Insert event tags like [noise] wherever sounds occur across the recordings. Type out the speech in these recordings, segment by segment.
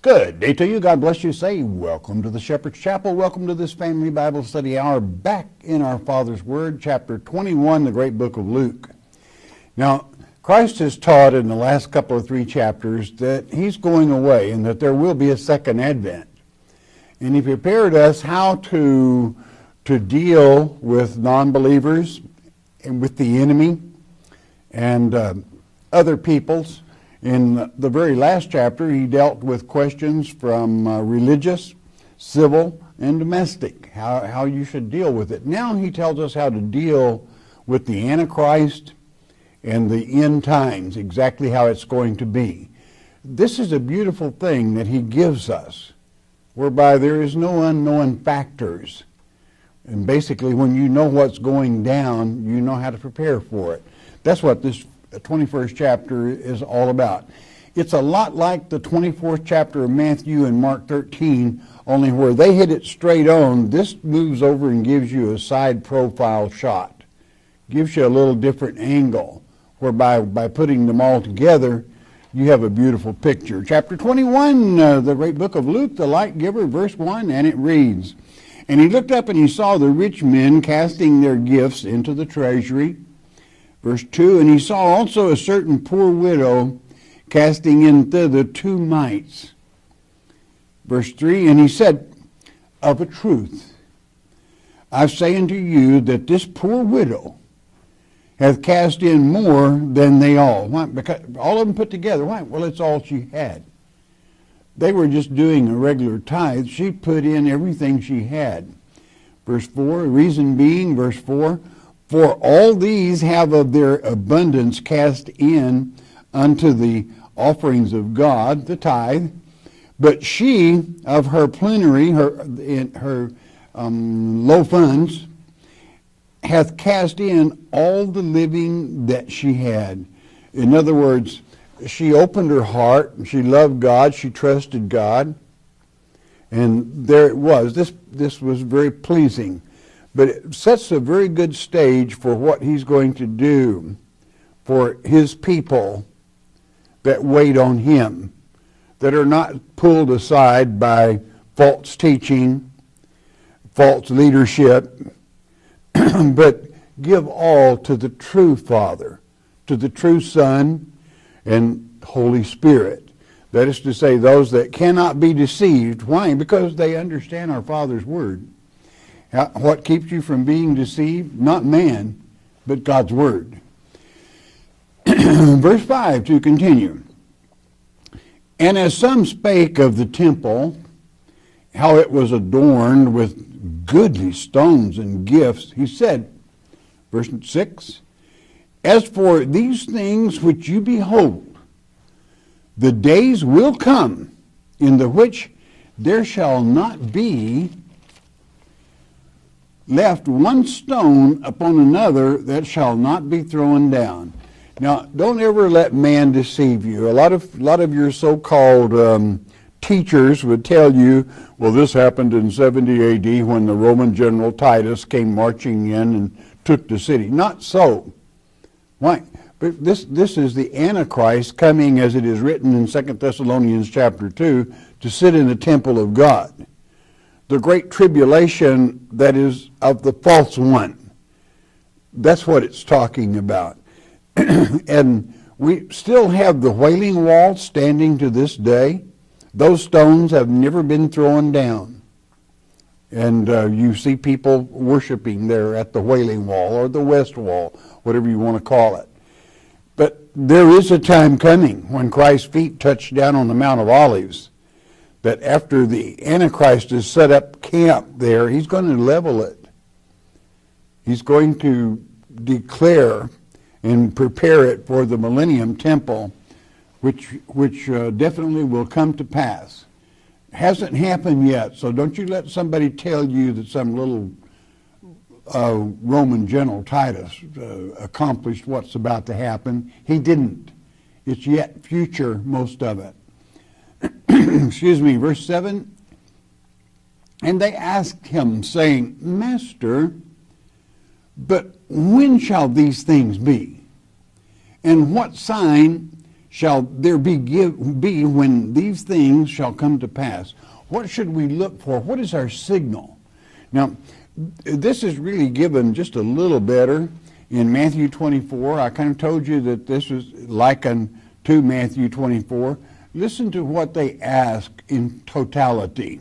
Good day to you. God bless you. Say, welcome to the Shepherd's Chapel. Welcome to this Family Bible Study Hour back in our Father's Word, chapter 21, the great book of Luke. Now, Christ has taught in the last couple of three chapters that he's going away and that there will be a second advent. And he prepared us how to, to deal with non believers and with the enemy and uh, other peoples. In the very last chapter, he dealt with questions from uh, religious, civil, and domestic, how, how you should deal with it. Now he tells us how to deal with the Antichrist and the end times, exactly how it's going to be. This is a beautiful thing that he gives us, whereby there is no unknown factors. And basically, when you know what's going down, you know how to prepare for it. That's what this 21st chapter is all about. It's a lot like the 24th chapter of Matthew and Mark 13, only where they hit it straight on, this moves over and gives you a side profile shot. Gives you a little different angle, whereby by putting them all together, you have a beautiful picture. Chapter 21, uh, the great book of Luke, the light giver, verse 1, and it reads, And he looked up and he saw the rich men casting their gifts into the treasury. Verse 2 And he saw also a certain poor widow casting in thither two mites. Verse 3 And he said, Of a truth, I say unto you that this poor widow hath cast in more than they all. Why? Because all of them put together. Why? Well, it's all she had. They were just doing a regular tithe. She put in everything she had. Verse 4, reason being, verse 4, for all these have of their abundance cast in unto the offerings of God, the tithe. But she of her penury, her, her um, low funds, hath cast in all the living that she had. In other words, she opened her heart, she loved God, she trusted God, and there it was. This, this was very pleasing. But it sets a very good stage for what he's going to do for his people that wait on him, that are not pulled aside by false teaching, false leadership, [clears throat] but give all to the true Father, to the true Son, and Holy Spirit. That is to say, those that cannot be deceived. Why? Because they understand our Father's Word. What keeps you from being deceived? Not man, but God's Word. [clears throat] Verse 5 to continue. And as some spake of the temple, how it was adorned with goodly stones and gifts, he said, verse 6, As for these things which you behold, the days will come in the which there shall not be left one stone upon another that shall not be thrown down. Now, don't ever let man deceive you. A lot of, a lot of your so-called um, teachers would tell you, well, this happened in 70 AD when the Roman general Titus came marching in and took the city. Not so. Why? But this, this is the Antichrist coming, as it is written in 2 Thessalonians chapter 2, to sit in the temple of God the great tribulation that is of the false one. That's what it's talking about. [clears throat] and we still have the Wailing Wall standing to this day. Those stones have never been thrown down. And uh, you see people worshiping there at the Wailing Wall or the West Wall, whatever you want to call it. But there is a time coming when Christ's feet touch down on the Mount of Olives that after the Antichrist has set up camp there, he's going to level it. He's going to declare and prepare it for the Millennium Temple, which, which uh, definitely will come to pass. hasn't happened yet. So don't you let somebody tell you that some little uh, Roman general Titus uh, accomplished what's about to happen. He didn't. It's yet future, most of it. [clears throat] Excuse me, verse 7. And they asked him, saying, Master, but when shall these things be? And what sign shall there be, give, be when these things shall come to pass? What should we look for? What is our signal? Now, this is really given just a little better in Matthew 24. I kind of told you that this was likened to Matthew 24. Listen to what they ask in totality.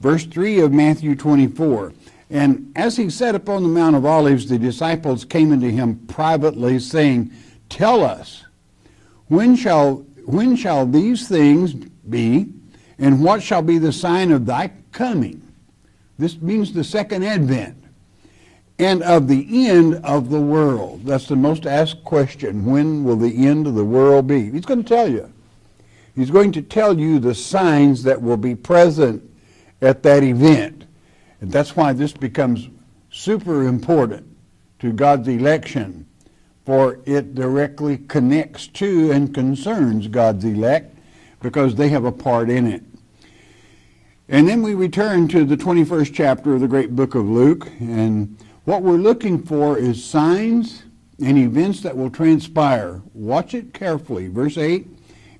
Verse 3 of Matthew 24. And as he sat upon the Mount of Olives, the disciples came unto him privately, saying, Tell us, when shall, when shall these things be, and what shall be the sign of thy coming? This means the second advent. And of the end of the world. That's the most asked question. When will the end of the world be? He's going to tell you. He's going to tell you the signs that will be present at that event. And that's why this becomes super important to God's election, for it directly connects to and concerns God's elect because they have a part in it. And then we return to the 21st chapter of the great book of Luke, and what we're looking for is signs and events that will transpire. Watch it carefully. Verse 8,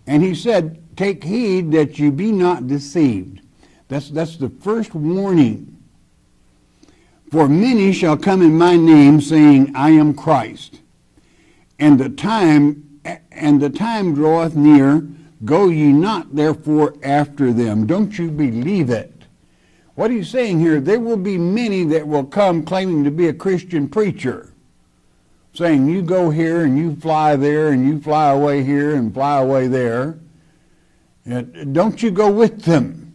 and he said, Take heed that you be not deceived. That's, that's the first warning. For many shall come in my name, saying, I am Christ. And the time and the time draweth near Go ye not therefore after them. Don't you believe it. What he's saying here, there will be many that will come claiming to be a Christian preacher, saying, You go here and you fly there and you fly away here and fly away there. Don't you go with them.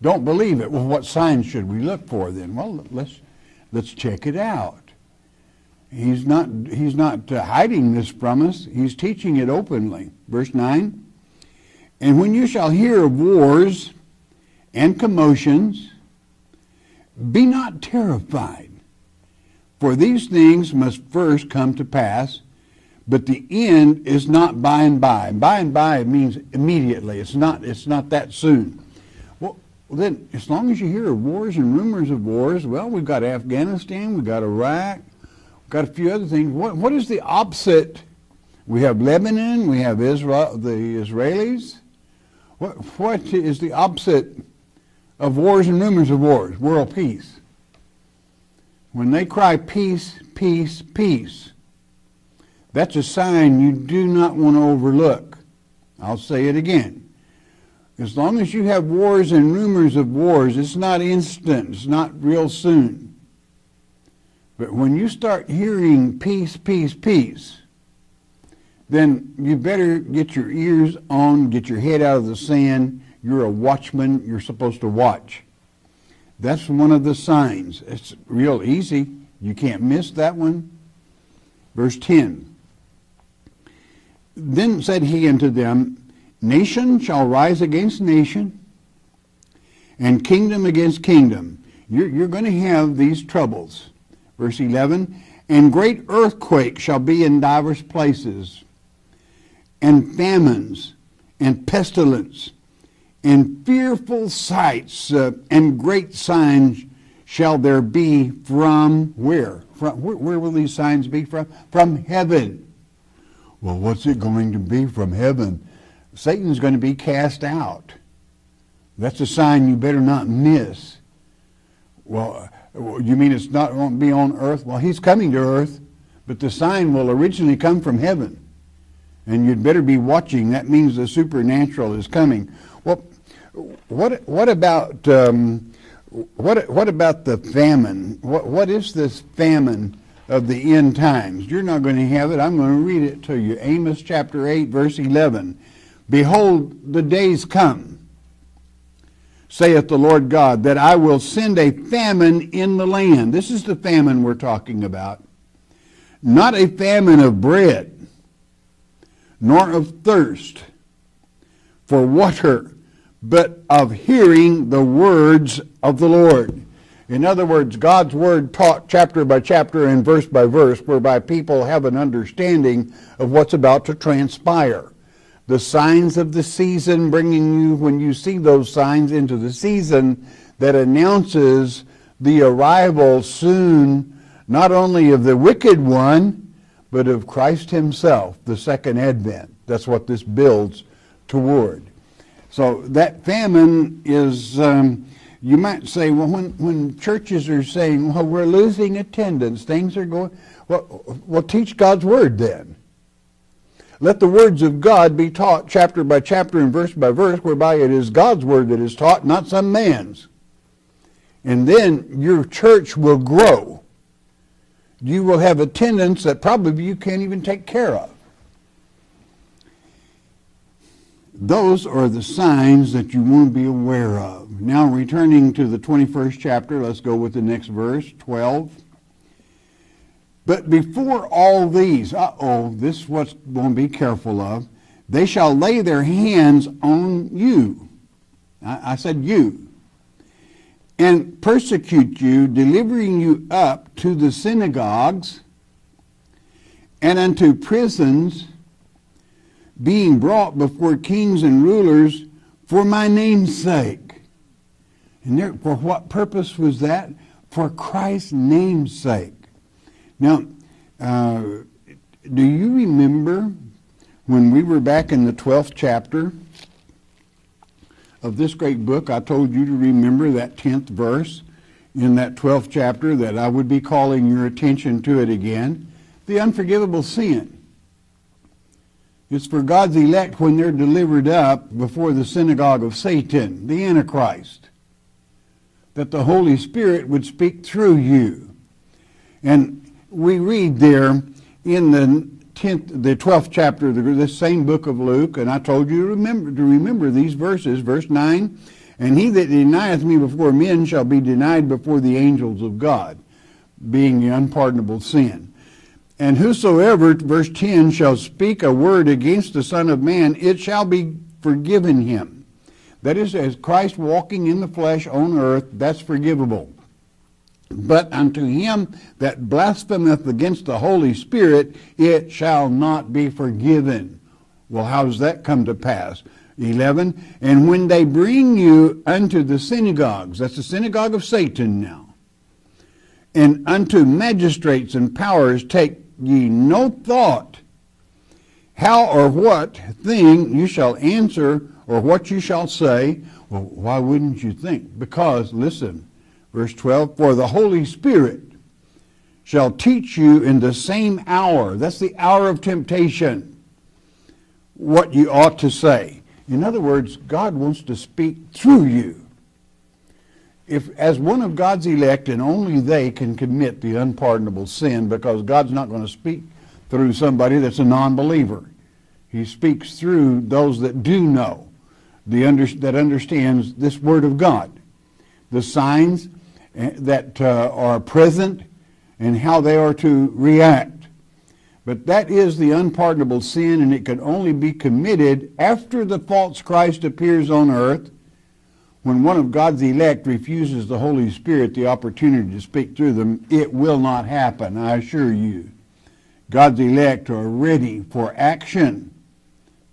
Don't believe it. Well, what signs should we look for then? Well, let's, let's check it out. He's not, he's not uh, hiding this from us, he's teaching it openly. Verse 9. And when you shall hear of wars and commotions, be not terrified, for these things must first come to pass, but the end is not by and by. By and by means immediately. It's not, it's not that soon. Well, then, as long as you hear of wars and rumors of wars, well, we've got Afghanistan, we've got Iraq, we've got a few other things. What, what is the opposite? We have Lebanon, we have Israel, the Israelis, what, what is the opposite of wars and rumors of wars? World peace. When they cry peace, peace, peace, that's a sign you do not want to overlook. I'll say it again. As long as you have wars and rumors of wars, it's not instant, it's not real soon. But when you start hearing peace, peace, peace, then you better get your ears on, get your head out of the sand. You're a watchman. You're supposed to watch. That's one of the signs. It's real easy. You can't miss that one. Verse 10. Then said he unto them, Nation shall rise against nation, and kingdom against kingdom. You're, you're going to have these troubles. Verse 11. And great earthquake shall be in divers places and famines and pestilence and fearful sights uh, and great signs shall there be from where? From where, where will these signs be from? From heaven. Well, what's it going to be from heaven? Satan's going to be cast out. That's a sign you better not miss. Well, you mean it's not going to be on earth? Well, he's coming to earth, but the sign will originally come from heaven and you'd better be watching. That means the supernatural is coming. Well, what what about um, what what about the famine? What what is this famine of the end times? You're not going to have it. I'm going to read it to you. Amos chapter eight, verse eleven. Behold, the days come, saith the Lord God, that I will send a famine in the land. This is the famine we're talking about. Not a famine of bread nor of thirst for water, but of hearing the words of the Lord. In other words, God's word taught chapter by chapter and verse by verse, whereby people have an understanding of what's about to transpire. The signs of the season, bringing you, when you see those signs, into the season that announces the arrival soon, not only of the wicked one, but of Christ himself, the second advent. That's what this builds toward. So that famine is. Um, you might say, well, when, when churches are saying, well, we're losing attendance, things are going, well, well, teach God's word then. Let the words of God be taught chapter by chapter and verse by verse, whereby it is God's word that is taught, not some man's. And then your church will grow. You will have attendance that probably you can't even take care of. Those are the signs that you want to be aware of. Now, returning to the 21st chapter, let's go with the next verse, 12. But before all these, uh oh, this is what's going to be careful of. They shall lay their hands on you. I, I said you. And persecute you, delivering you up to the synagogues and unto prisons being brought before kings and rulers for my name's sake. And there, for what purpose was that? For Christ's name's sake. Now, uh, do you remember when we were back in the 12th chapter of this great book? I told you to remember that 10th verse in that 12th chapter that I would be calling your attention to it again. The unforgivable sin. It's for God's elect when they're delivered up before the synagogue of Satan, the Antichrist, that the Holy Spirit would speak through you. And we read there in the 10th, the 12th chapter of the, this same book of Luke, and I told you to remember, to remember these verses, verse 9, and he that denieth me before men shall be denied before the angels of God, being the unpardonable sin. And whosoever, verse 10, shall speak a word against the Son of Man, it shall be forgiven him. That is, as Christ walking in the flesh on earth, that's forgivable. But unto him that blasphemeth against the Holy Spirit, it shall not be forgiven. Well, how does that come to pass? 11. And when they bring you unto the synagogues, that's the synagogue of Satan now, and unto magistrates and powers take ye no thought how or what thing you shall answer or what you shall say. Well, why wouldn't you think? Because, listen, verse 12, for the Holy Spirit shall teach you in the same hour, that's the hour of temptation, what you ought to say. In other words, God wants to speak through you if as one of God's elect and only they can commit the unpardonable sin because God's not going to speak through somebody that's a non-believer. He speaks through those that do know, the under, that understands this word of God, the signs eh, that uh, are present and how they are to react. But that is the unpardonable sin, and it can only be committed after the false Christ appears on earth when one of God's elect refuses the Holy Spirit the opportunity to speak through them, it will not happen, I assure you. God's elect are ready for action.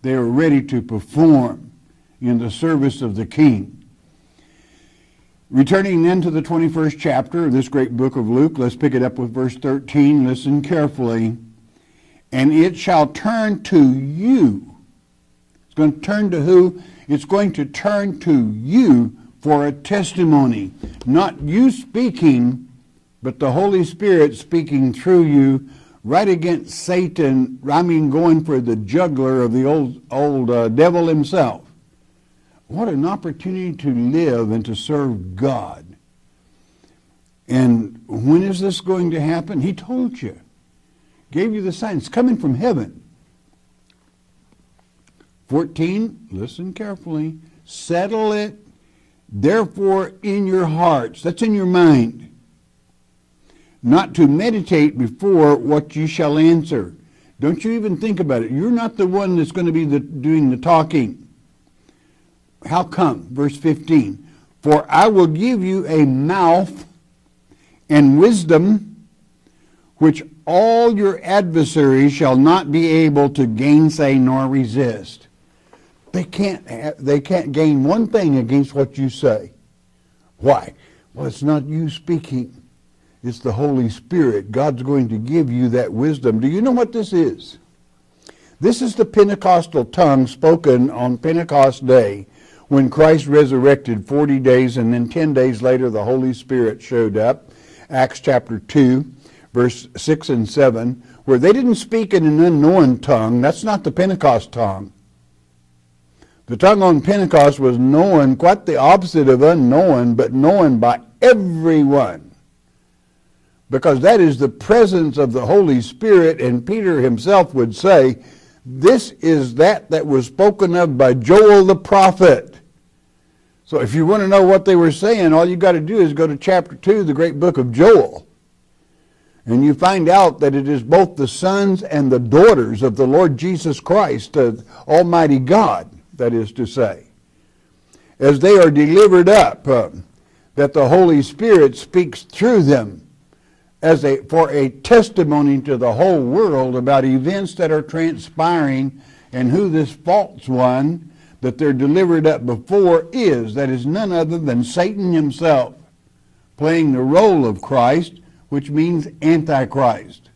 They are ready to perform in the service of the King. Returning then to the 21st chapter of this great book of Luke, let's pick it up with verse 13. Listen carefully. And it shall turn to you. It's going to turn to who? It's going to turn to you for a testimony. Not you speaking, but the Holy Spirit speaking through you right against Satan. I mean, going for the jugular of the old, old uh, devil himself. What an opportunity to live and to serve God. And when is this going to happen? He told you. Gave you the signs. Coming from heaven. 14, listen carefully. Settle it, therefore, in your hearts. That's in your mind. Not to meditate before what you shall answer. Don't you even think about it. You're not the one that's going to be the, doing the talking. how come? Verse 15. For I will give you a mouth and wisdom which all your adversaries shall not be able to gainsay nor resist. They can't, have, they can't gain one thing against what you say. Why? Well, it's not you speaking. It's the Holy Spirit. God's going to give you that wisdom. Do you know what this is? This is the Pentecostal tongue spoken on Pentecost Day when Christ resurrected 40 days and then 10 days later the Holy Spirit showed up. Acts chapter 2, verse 6 and 7, where they didn't speak in an unknown tongue. That's not the Pentecost tongue. The tongue on Pentecost was known, quite the opposite of unknown, but known by everyone. Because that is the presence of the Holy Spirit, and Peter himself would say, This is that that was spoken of by Joel the prophet. So if you want to know what they were saying, all you got to do is go to chapter 2, the great book of Joel. And you find out that it is both the sons and the daughters of the Lord Jesus Christ, Almighty God, that is to say. As they are delivered up, uh, that the Holy Spirit speaks through them as a, for a testimony to the whole world about events that are transpiring and who this false one that they're delivered up before is. That is none other than Satan himself playing the role of Christ which means Antichrist.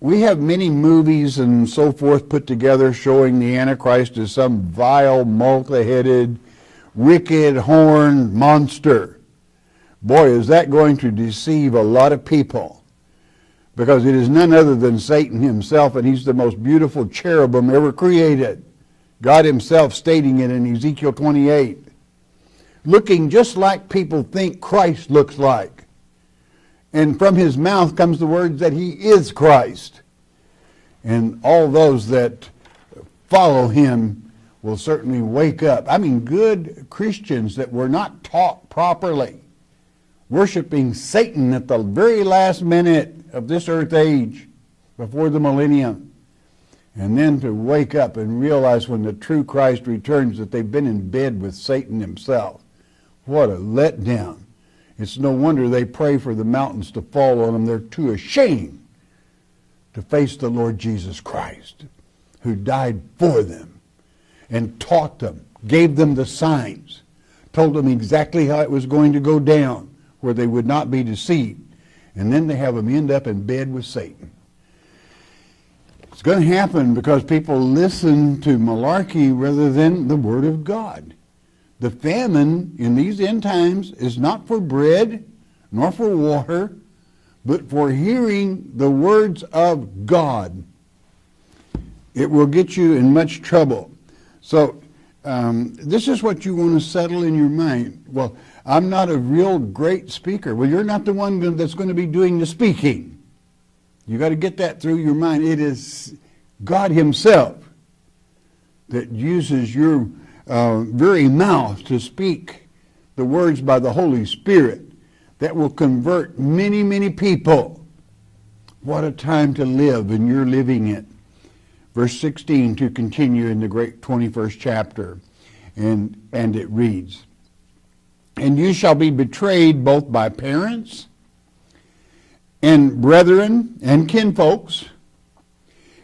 We have many movies and so forth put together showing the Antichrist as some vile, multi-headed, wicked, horned monster. Boy, is that going to deceive a lot of people. Because it is none other than Satan himself, and he's the most beautiful cherubim ever created. God himself stating it in Ezekiel 28 looking just like people think Christ looks like. And from his mouth comes the words that he is Christ. And all those that follow him will certainly wake up. I mean, good Christians that were not taught properly, worshiping Satan at the very last minute of this earth age before the millennium. And then to wake up and realize when the true Christ returns that they've been in bed with Satan himself. What a letdown. It's no wonder they pray for the mountains to fall on them. They're too ashamed to face the Lord Jesus Christ, who died for them and taught them, gave them the signs, told them exactly how it was going to go down, where they would not be deceived. And then they have them end up in bed with Satan. It's going to happen because people listen to malarkey rather than the Word of God. The famine in these end times is not for bread nor for water, but for hearing the words of God. It will get you in much trouble. So, um, this is what you want to settle in your mind. Well, I'm not a real great speaker. Well, you're not the one that's going to be doing the speaking. You got to get that through your mind. It is God Himself that uses your uh, very mouth to speak the words by the Holy Spirit that will convert many, many people. What a time to live, and you're living it. Verse 16 to continue in the great 21st chapter, and, and it reads, And you shall be betrayed both by parents and brethren and kinfolks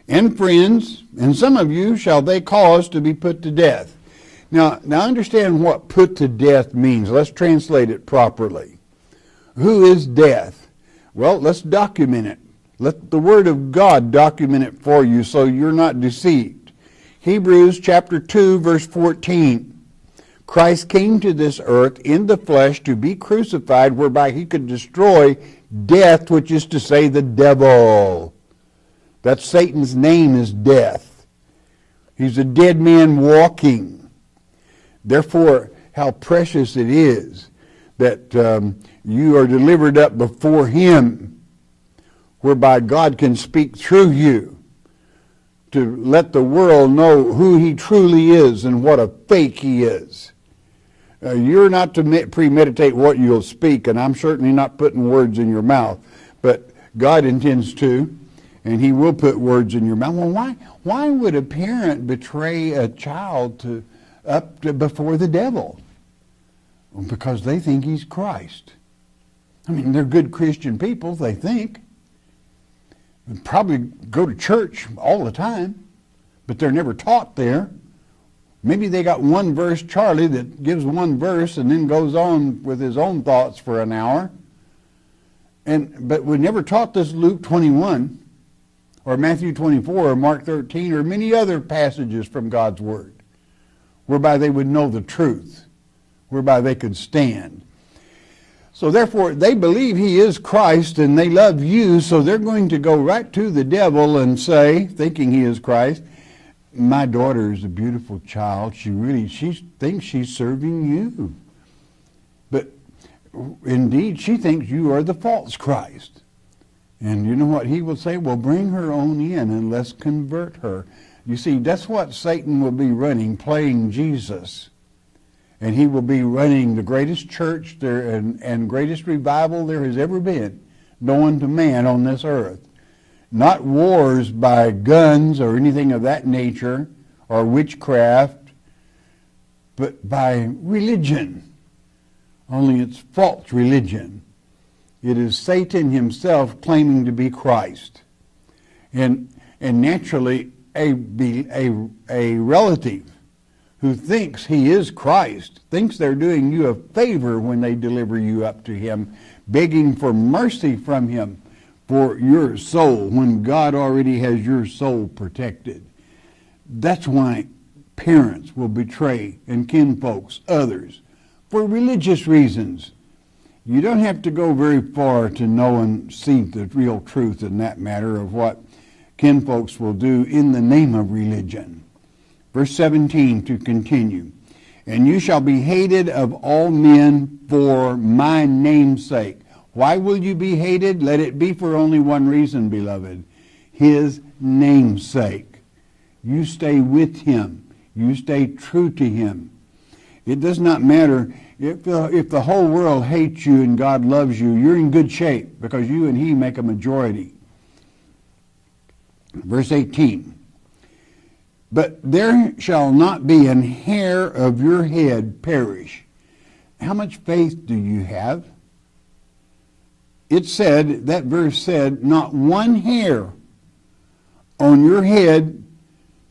and friends, and some of you shall they cause to be put to death. Now, now understand what put to death means. Let's translate it properly. Who is death? Well, let's document it. Let the Word of God document it for you so you're not deceived. Hebrews chapter 2, verse 14. Christ came to this earth in the flesh to be crucified, whereby he could destroy death, which is to say, the devil. That Satan's name is death. He's a dead man walking. Therefore, how precious it is that um, you are delivered up before Him, whereby God can speak through you to let the world know who He truly is and what a fake He is. Uh, you're not to premeditate what you'll speak, and I'm certainly not putting words in your mouth, but God intends to. and he will put words in your mouth. Well, why, why would a parent betray a child to, up to, before the devil? Because they think he's Christ. I mean, they're good Christian people, they think. They probably go to church all the time, but they're never taught there. Maybe they got one verse, Charlie, that gives one verse and then goes on with his own thoughts for an hour. And but we never taught this Luke 21 or Matthew 24 or Mark 13 or many other passages from God's Word whereby they would know the truth, whereby they could stand. So therefore, they believe he is Christ and they love you, so they're going to go right to the devil and say, thinking he is Christ, my daughter is a beautiful child. She really, she thinks she's serving you. But indeed, she thinks you are the false Christ. And you know what he will say? Well, bring her on in and let's convert her. You see, that's what Satan will be running, playing Jesus. And he will be running the greatest church there and, and greatest revival there has ever been known to man on this earth. Not wars by guns or anything of that nature or witchcraft, but by religion. Only it's false religion. It is Satan himself claiming to be Christ. And, and naturally, a, a, a relative who thinks he is Christ thinks they're doing you a favor when they deliver you up to him, begging for mercy from him for your soul when God already has your soul protected. That's why parents will betray and kinfolks, others, for religious reasons you don't have to go very far to know and see the real truth in that matter of what kinfolks will do in the name of religion. Verse 17 to continue. And you shall be hated of all men for my name's sake. Why will you be hated? Let it be for only one reason, beloved. His name's sake. You stay with him. You stay true to him. It does not matter if the, if the whole world hates you and God loves you, you're in good shape because you and He make a majority. Verse 18 But there shall not be an hair of your head perish. How much faith do you have? It said, that verse said, not one hair on your head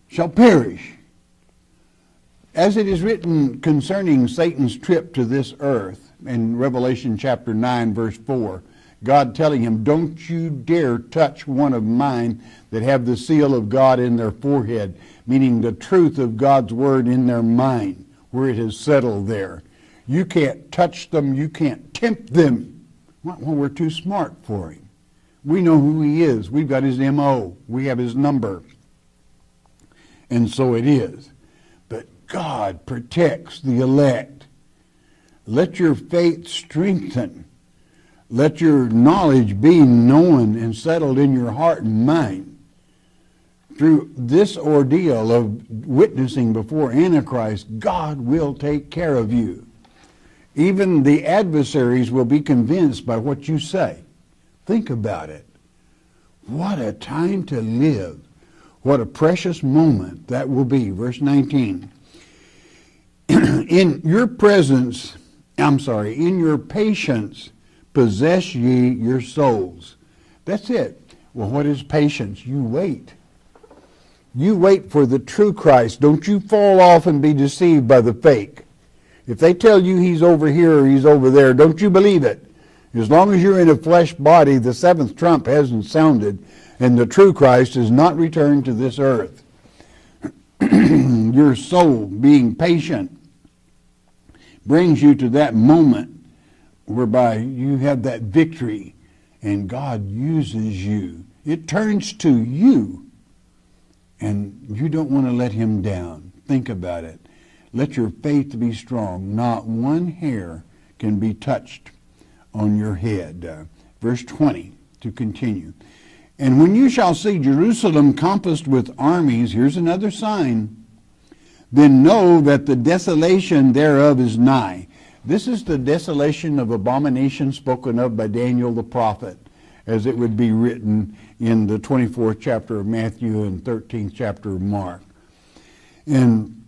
shall perish. As it is written concerning Satan's trip to this earth in Revelation chapter 9, verse 4, God telling him, Don't you dare touch one of mine that have the seal of God in their forehead, meaning the truth of God's word in their mind, where it has settled there. You can't touch them, you can't tempt them. Well, we're too smart for him. We know who he is. We've got his MO. We have his number. And so it is. God protects the elect. Let your faith strengthen. Let your knowledge be known and settled in your heart and mind. Through this ordeal of witnessing before Antichrist, God will take care of you. Even the adversaries will be convinced by what you say. Think about it. What a time to live. What a precious moment that will be. Verse 19. [clears throat] in your presence, I'm sorry, in your patience possess ye your souls. That's it. Well, what is patience? You wait. You wait for the true Christ. Don't you fall off and be deceived by the fake. If they tell you he's over here or he's over there, don't you believe it. As long as you're in a flesh body, the seventh trump hasn't sounded, and the true Christ has not returned to this earth. [clears throat] your soul being patient brings you to that moment whereby you have that victory and God uses you. It turns to you and you don't want to let him down. Think about it. Let your faith be strong. Not one hair can be touched on your head. Uh, verse 20 to continue. And when you shall see Jerusalem compassed with armies, here's another sign then know that the desolation thereof is nigh. This is the desolation of abomination spoken of by Daniel the prophet. as it would be written in the 24th chapter of Matthew and 13th chapter of Mark. And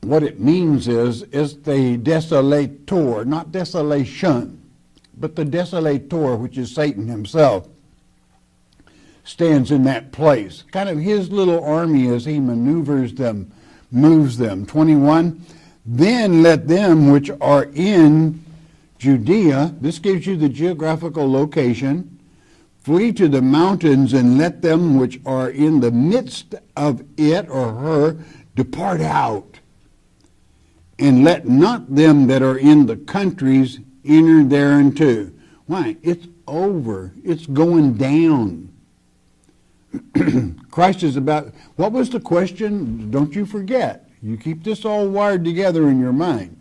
what it means is, is the desolator, not desolation, but the desolator, which is Satan himself, stands in that place. Kind of his little army as he maneuvers them, moves them. 21, then let them which are in Judea, this gives you the geographical location, flee to the mountains and let them which are in the midst of it or her depart out and let not them that are in the countries enter thereinto. Why? It's over. It's going down. [clears throat] Christ is about, what was the question? Don't you forget. You keep this all wired together in your mind.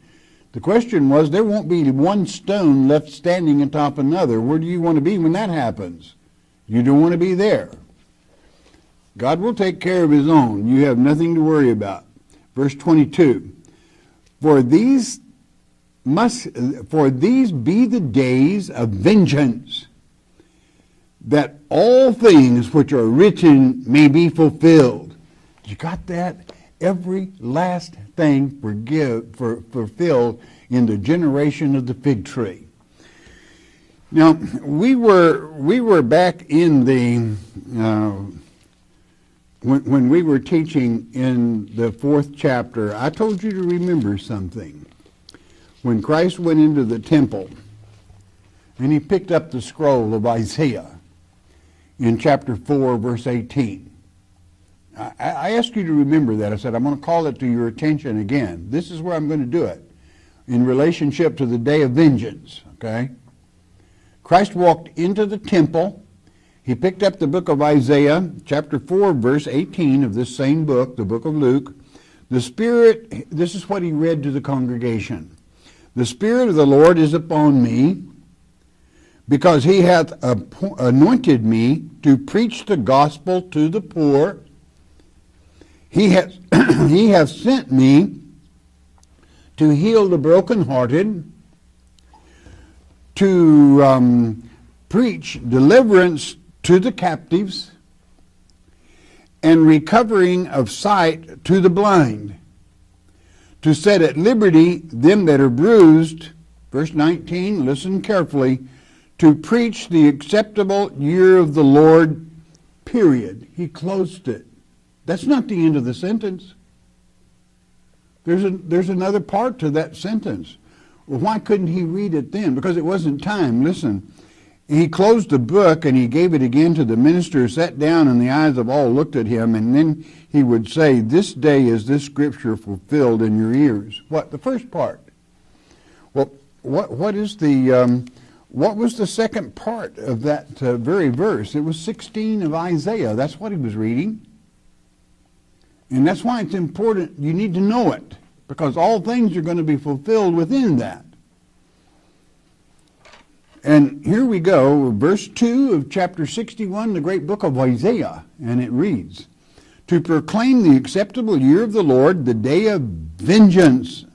The question was, there won't be one stone left standing atop another. Where do you want to be when that happens? You don't want to be there. God will take care of his own. You have nothing to worry about. Verse 22. For these must for these be the days of vengeance that all things which are written may be fulfilled. You got that? Every last thing for, fulfilled in the generation of the fig tree. Now we were we were back in the uh, when, when we were teaching in the fourth chapter, I told you to remember something. When Christ went into the temple and he picked up the scroll of Isaiah in chapter 4, verse 18, I, I asked you to remember that. I said, I'm going to call it to your attention again. This is where I'm going to do it in relationship to the day of vengeance, okay? Christ walked into the temple he picked up the book of Isaiah, chapter 4, verse 18 of this same book, the book of Luke. The Spirit, this is what he read to the congregation. The Spirit of the Lord is upon me, because he hath anointed me to preach the gospel to the poor. He hath, [clears throat] he hath sent me to heal the brokenhearted, to um, preach deliverance to the captives and recovering of sight to the blind, to set at liberty them that are bruised. Verse 19, listen carefully, to preach the acceptable year of the Lord, period. He closed it. That's not the end of the sentence. There's, a, there's another part to that sentence. Well, why couldn't he read it then? Because it wasn't time. Listen, he closed the book and he gave it again to the minister, sat down, and the eyes of all looked at him. And then he would say, This day is this scripture fulfilled in your ears. What? The first part. Well, what, what is the. Um, what was the second part of that uh, very verse? It was 16 of Isaiah. That's what he was reading. And that's why it's important. You need to know it because all things are going to be fulfilled within that. And here we go, verse 2 of chapter 61, the great book of Isaiah, and it reads, To proclaim the acceptable year of the Lord, the day of vengeance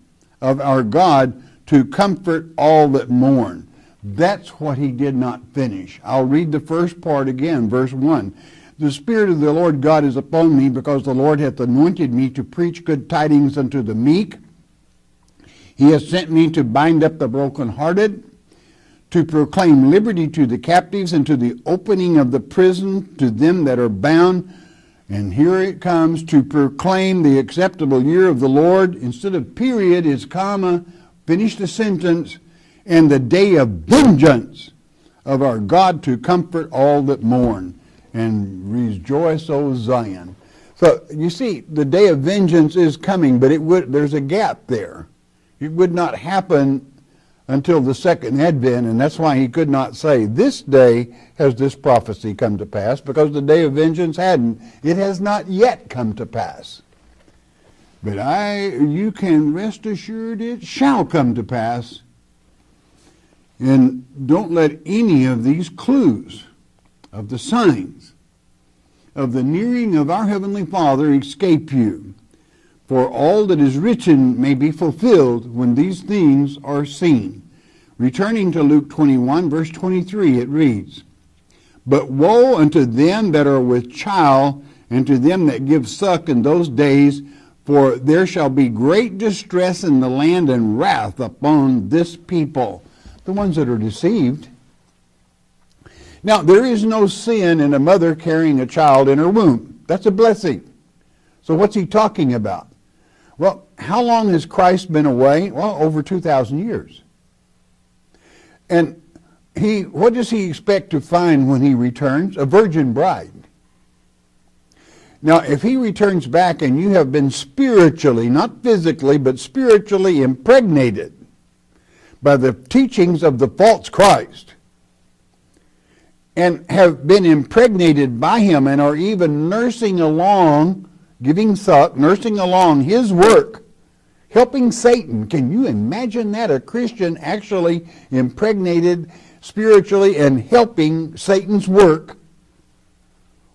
of our God, to comfort all that mourn. That's what he did not finish. I'll read the first part again, verse 1. The Spirit of the Lord God is upon me, because the Lord hath anointed me to preach good tidings unto the meek. He has sent me to bind up the brokenhearted to proclaim liberty to the captives and to the opening of the prison to them that are bound. And here it comes to proclaim the acceptable year of the Lord. Instead of period, is comma. Finish the sentence. And the day of vengeance of our God to comfort all that mourn. And rejoice, O Zion. So you see, the day of vengeance is coming, but it would, there's a gap there. It would not happen until the second advent, and that's why he could not say, This day has this prophecy come to pass, because the day of vengeance hadn't. It has not yet come to pass. But I you can rest assured it shall come to pass. And don't let any of these clues of the signs of the nearing of our Heavenly Father escape you. For all that is written may be fulfilled when these things are seen. Returning to Luke 21, verse 23, it reads, But woe unto them that are with child, and to them that give suck in those days, for there shall be great distress in the land and wrath upon this people, the ones that are deceived. Now, there is no sin in a mother carrying a child in her womb. That's a blessing. So, what's he talking about? Well, how long has Christ been away? Well, over 2,000 years. And he, what does he expect to find when he returns? A virgin bride. Now, if he returns back and you have been spiritually, not physically, but spiritually impregnated by the teachings of the false Christ, and have been impregnated by him and are even nursing along, giving suck, nursing along his work, helping Satan. Can you imagine that? A Christian actually impregnated spiritually and helping Satan's work.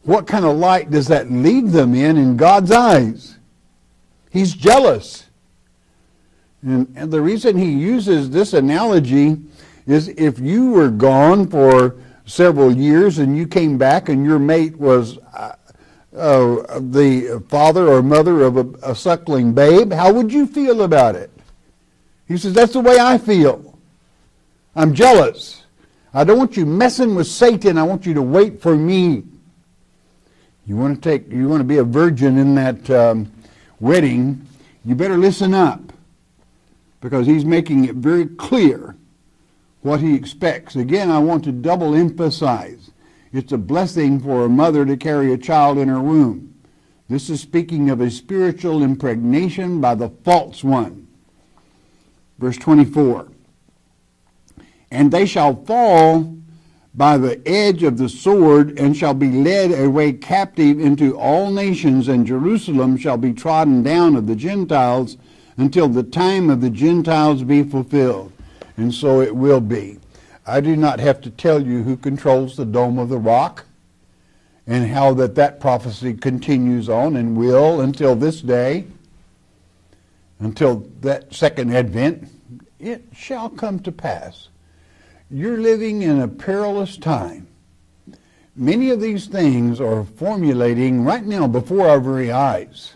What kind of light does that leave them in in God's eyes? He's jealous. And, and the reason he uses this analogy is if you were gone for several years and you came back and your mate was uh, uh, the father or mother of a, a suckling babe, how would you feel about it? He says, That's the way I feel. I'm jealous. I don't want you messing with Satan. I want you to wait for me. You want to take, you want to be a virgin in that um, wedding, you better listen up because he's making it very clear what he expects. Again, I want to double emphasize it's a blessing for a mother to carry a child in her womb. This is speaking of a spiritual impregnation by the false one. Verse 24 And they shall fall by the edge of the sword and shall be led away captive into all nations, and Jerusalem shall be trodden down of the Gentiles until the time of the Gentiles be fulfilled and so it will be. I do not have to tell you who controls the dome of the rock and how that that prophecy continues on and will until this day, until that second advent, it shall come to pass. You're living in a perilous time. Many of these things are formulating right now before our very eyes.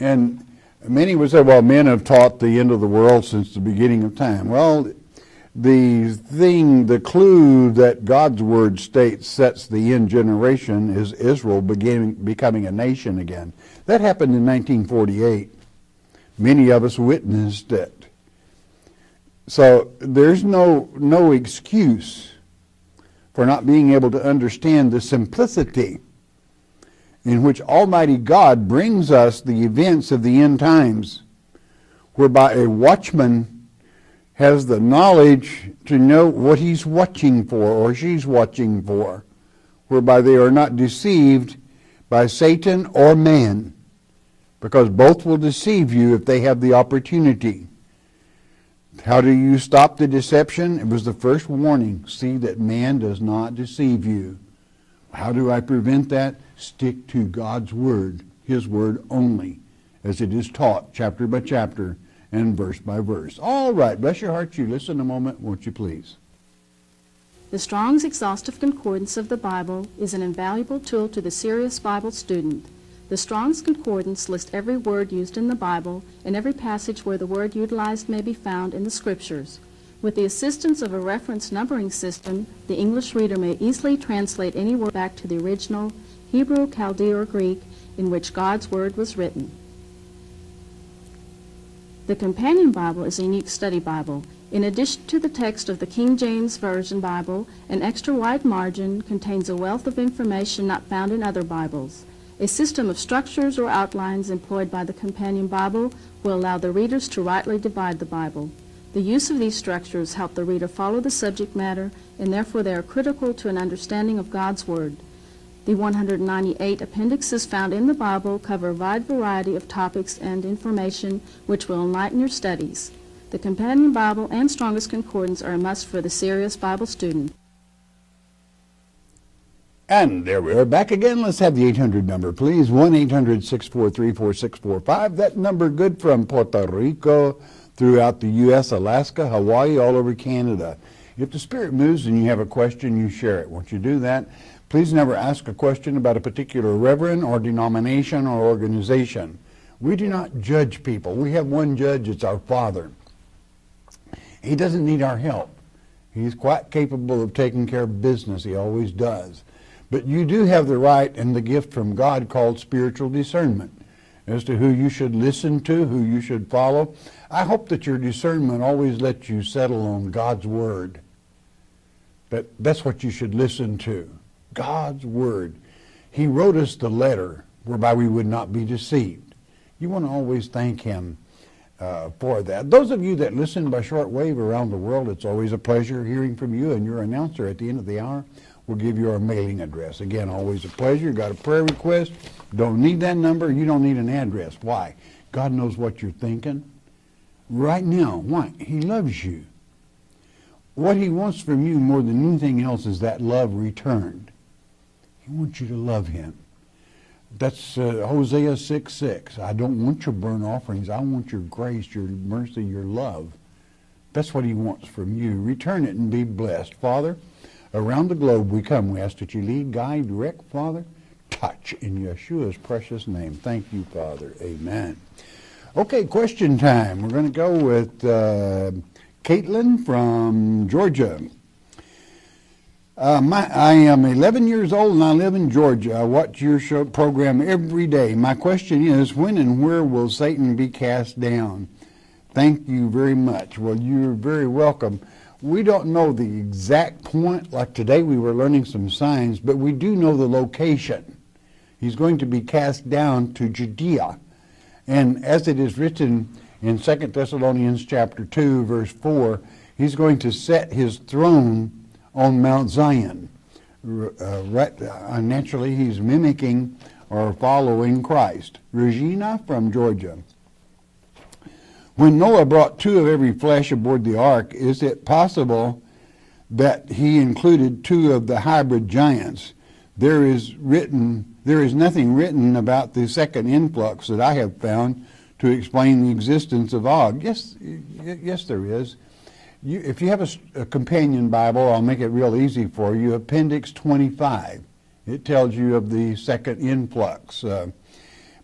And Many would say, well, men have taught the end of the world since the beginning of time. Well, the thing, the clue that God's word states sets the end generation is Israel beginning, becoming a nation again. That happened in 1948. Many of us witnessed it. So there's no, no excuse for not being able to understand the simplicity in which Almighty God brings us the events of the end times, whereby a watchman has the knowledge to know what he's watching for or she's watching for, whereby they are not deceived by Satan or man, because both will deceive you if they have the opportunity. How do you stop the deception? It was the first warning. See that man does not deceive you. How do I prevent that? Stick to God's Word, His Word only, as it is taught chapter by chapter and verse by verse. All right, bless your heart. You listen a moment, won't you please? The Strong's Exhaustive Concordance of the Bible is an invaluable tool to the serious Bible student. The Strong's Concordance lists every word used in the Bible and every passage where the word utilized may be found in the Scriptures. With the assistance of a reference numbering system, the English reader may easily translate any word back to the original Hebrew, Chaldee, or Greek in which God's Word was written. The Companion Bible is a unique study Bible. In addition to the text of the King James Version Bible, an extra wide margin contains a wealth of information not found in other Bibles. A system of structures or outlines employed by the Companion Bible will allow the readers to rightly divide the Bible. The use of these structures help the reader follow the subject matter, and therefore they are critical to an understanding of God's Word. The 198 appendixes found in the Bible cover a wide variety of topics and information which will enlighten your studies. The Companion Bible and Strong's Concordance are a must for the serious Bible student. And there we are back again. Let's have the 800 number, please. 1 800 643 4645. That number good from Puerto Rico throughout the U.S., Alaska, Hawaii, all over Canada. If the Spirit moves and you have a question, you share it. Once you do that, please never ask a question about a particular reverend or denomination or organization. We do not judge people. We have one judge, it's our Father. He doesn't need our help. He's quite capable of taking care of business. He always does. But you do have the right and the gift from God called spiritual discernment as to who you should listen to, who you should follow. I hope that your discernment always lets you settle on God's Word. That that's what you should listen to. God's Word. He wrote us the letter whereby we would not be deceived. You want to always thank Him uh, for that. Those of you that listen by shortwave around the world, it's always a pleasure hearing from you and your announcer at the end of the hour will give you our mailing address. Again, always a pleasure. Got a prayer request? Don't need that number. You don't need an address. Why? God knows what you're thinking. Right now, why? He loves you. What he wants from you more than anything else is that love returned. He wants you to love him. That's uh, Hosea 6 6. I don't want your burnt offerings. I want your grace, your mercy, your love. That's what he wants from you. Return it and be blessed. Father, around the globe we come. We ask that you lead, guide, direct, Father. Touch in Yeshua's precious name. Thank you, Father. Amen. Okay, question time. We're going to go with uh, Caitlin from Georgia. Uh, my, I am 11 years old and I live in Georgia. I watch your show program every day. My question is, when and where will Satan be cast down? Thank you very much. Well, you're very welcome. We don't know the exact point. Like today, we were learning some signs, but we do know the location. He's going to be cast down to Judea. And as it is written in 2 Thessalonians chapter 2, verse 4, he's going to set his throne on Mount Zion. Uh, right, uh, naturally, he's mimicking or following Christ. Regina from Georgia. When Noah brought two of every flesh aboard the ark, is it possible that he included two of the hybrid giants? There is written, there is nothing written about the second influx that I have found to explain the existence of Og. Yes, yes, there is. You, if you have a, a, companion Bible, I'll make it real easy for you. Appendix 25. It tells you of the second influx. Uh,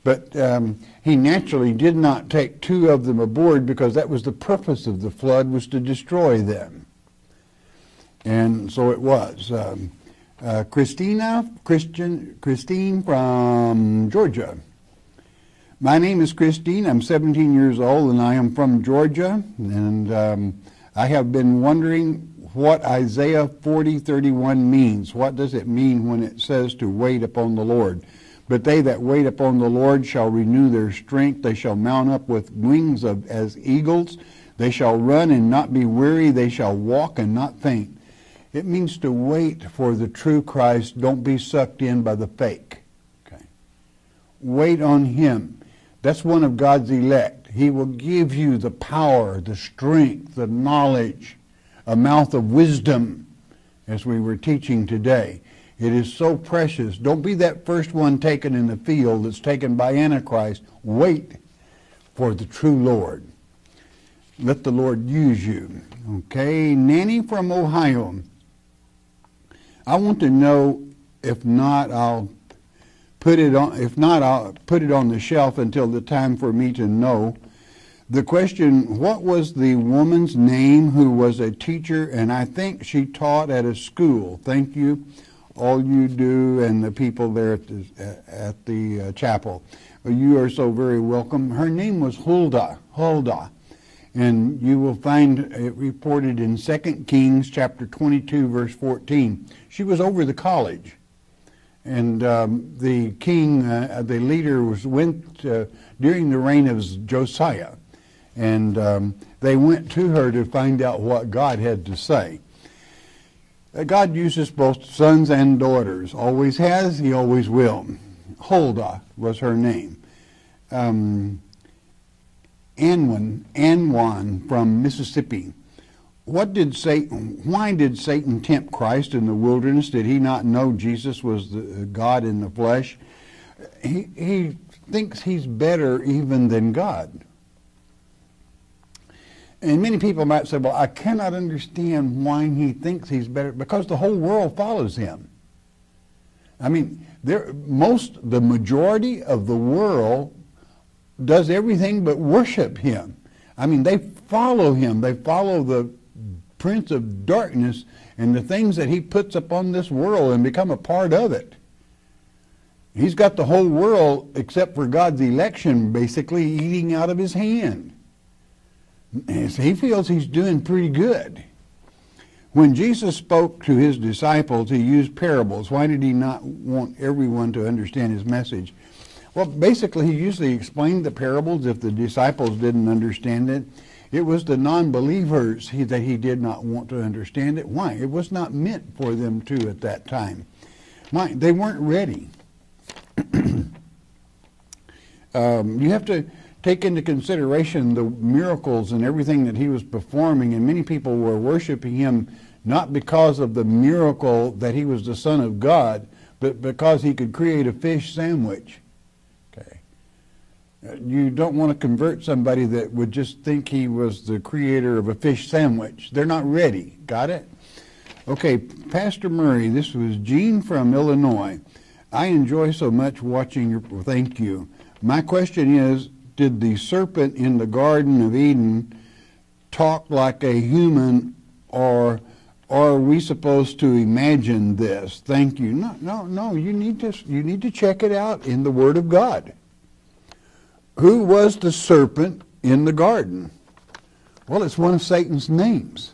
but um, he naturally did not take two of them aboard because that was the purpose of the flood was to destroy them. And so it was. Um, uh, Christina, Christian, Christine from Georgia. My name is Christine. I'm 17 years old and I am from Georgia. And um, I have been wondering what Isaiah 40:31 means. What does it mean when it says to wait upon the Lord? But they that wait upon the Lord shall renew their strength. They shall mount up with wings of, as eagles. They shall run and not be weary. They shall walk and not faint. It means to wait for the true Christ. Don't be sucked in by the fake. Okay. Wait on Him. That's one of God's elect. He will give you the power, the strength, the knowledge, a mouth of wisdom, as we were teaching today. It is so precious. Don't be that first one taken in the field that's taken by Antichrist. Wait for the true Lord. Let the Lord use you. Okay, Nanny from Ohio. I want to know, if not, I'll put it on, if not, I'll put it on the shelf until the time for me to know. The question, what was the woman's name who was a teacher and I think she taught at a school? Thank you, all you do and the people there at the, at the uh, chapel. You are so very welcome. Her name was Huldah, Huldah. And you will find it reported in 2 Kings chapter 22 verse 14. She was over the college. And um, the king, uh, the leader was went uh, during the reign of Josiah and um, they went to her to find out what God had to say. Uh, God uses both sons and daughters. Always has, he always will. Huldah was her name. Um, Anwan, Anwan from Mississippi. What did Satan, why did Satan tempt Christ in the wilderness? Did he not know Jesus was the, uh, God in the flesh? He, he thinks he's better even than God. And many people might say, well, I cannot understand why he thinks he's better, because the whole world follows him. I mean, there, most, the majority of the world does everything but worship him. I mean, they follow him. They follow the prince of darkness and the things that he puts upon this world and become a part of it. He's got the whole world, except for God's election, basically eating out of his hand. And he feels he's doing pretty good. When Jesus spoke to his disciples, he used parables. Why did he not want everyone to understand his message? Well, basically, he usually explained the parables if the disciples didn't understand it. It was the non-believers he, that he did not want to understand it. Why? It was not meant for them to at that time. Why? They weren't ready. [clears throat] um, you have to take into consideration the miracles and everything that he was performing, and many people were worshiping him not because of the miracle that he was the Son of God, but because he could create a fish sandwich. You don't want to convert somebody that would just think he was the creator of a fish sandwich. They're not ready. Got it? Okay, Pastor Murray, this was Gene from Illinois. I enjoy so much watching your. Thank you. My question is Did the serpent in the Garden of Eden talk like a human, or, or are we supposed to imagine this? Thank you. No, no, no. You need to, you need to check it out in the Word of God. Who was the serpent in the garden? Well, it's one of Satan's names.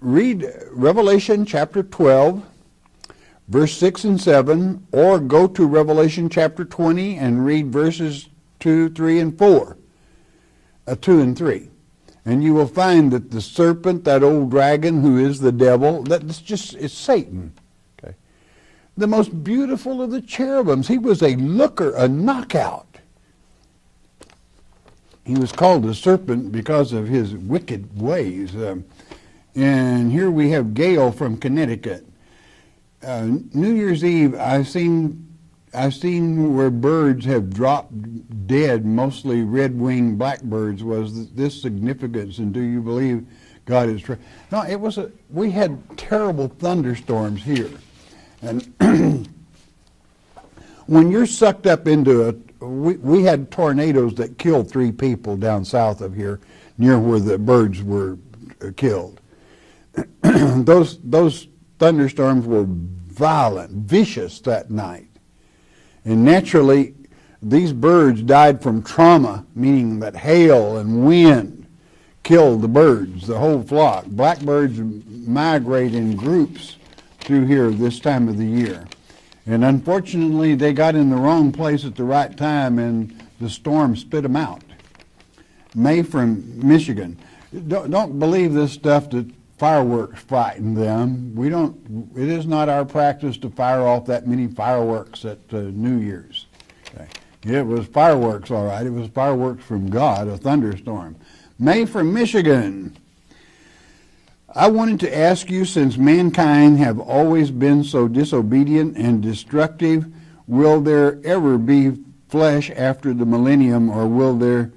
Read Revelation chapter 12, verse 6 and 7, or go to Revelation chapter 20 and read verses 2, 3, and 4. Uh, 2 and 3. And you will find that the serpent, that old dragon who is the devil, that's just, it's Satan. Okay. The most beautiful of the cherubims. He was a looker, a knockout. He was called a serpent because of his wicked ways. Um, and here we have Gail from Connecticut. Uh, New Year's Eve, I've seen I've seen where birds have dropped dead, mostly red-winged blackbirds. Was this significance? And do you believe God is true? No, it was a. We had terrible thunderstorms here, and [clears throat] when you're sucked up into a we, we had tornadoes that killed three people down south of here, near where the birds were uh, killed. [clears throat] those those thunderstorms were violent, vicious that night, and naturally, these birds died from trauma, meaning that hail and wind killed the birds, the whole flock. Blackbirds migrate in groups through here this time of the year. And unfortunately, they got in the wrong place at the right time and the storm spit them out. May from Michigan. Don't, don't believe this stuff that fireworks frighten them. We don't, it is not our practice to fire off that many fireworks at uh, New Year's. Okay. It was fireworks, all right. It was fireworks from God, a thunderstorm. May from Michigan. I wanted to ask you, since mankind have always been so disobedient and destructive, will there ever be flesh after the millennium, or will there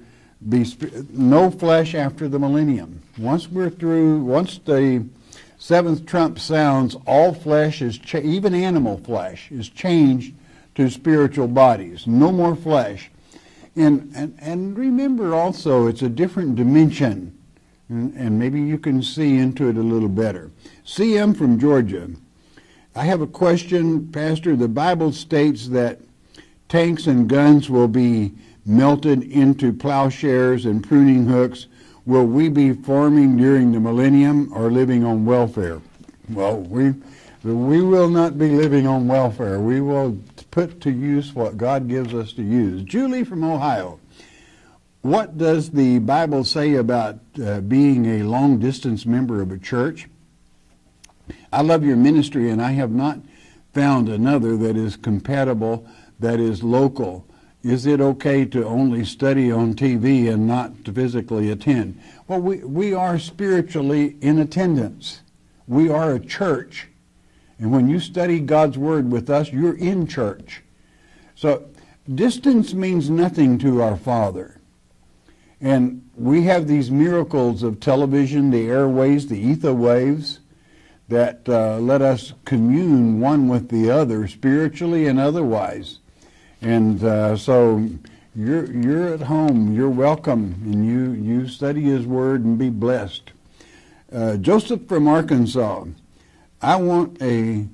be no flesh after the millennium? Once we're through, once the seventh trump sounds, all flesh is, even animal flesh, is changed to spiritual bodies. No more flesh. And, and, and remember also, it's a different dimension and, maybe you can see into it a little better. CM from Georgia. I have a question, Pastor. The Bible states that tanks and guns will be melted into plowshares and pruning hooks. Will we be farming during the millennium or living on welfare? Well, we, we will not be living on welfare. We will put to use what God gives us to use. Julie from Ohio what does the Bible say about uh, being a long distance member of a church? I love your ministry, and I have not found another that is compatible, that is local. Is it okay to only study on TV and not to physically attend? Well, we, we are spiritually in attendance. We are a church. And when you study God's Word with us, you're in church. So distance means nothing to our Father. And we have these miracles of television, the airways, the ether waves that uh, let us commune one with the other spiritually and otherwise. And uh, so you're, you're at home, you're welcome, and you, you study His Word and be blessed. Uh, Joseph from Arkansas, I want a